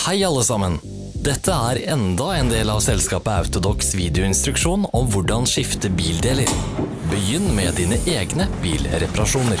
Hei alle sammen! Dette er enda en del av selskapet Autodox videoinstruksjon om hvordan skifte bildeler. Begynn med dine egne bilreparasjoner.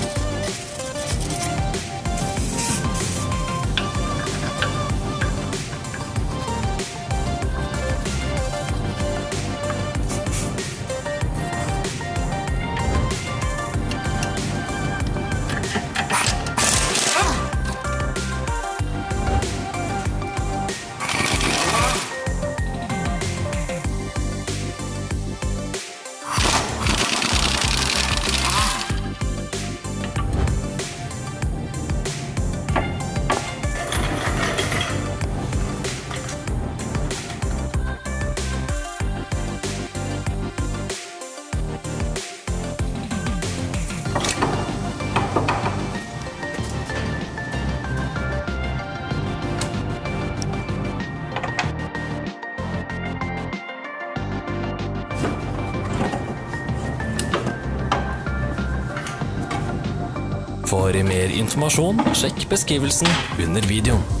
Mer informasjon, sjekk beskrivelsen under videoen.